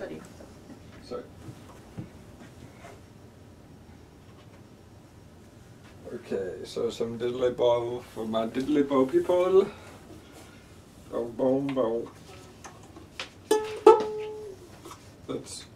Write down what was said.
study. Sorry. Okay, so some diddly bow for my diddly bow people. Boom, boom, boom. That's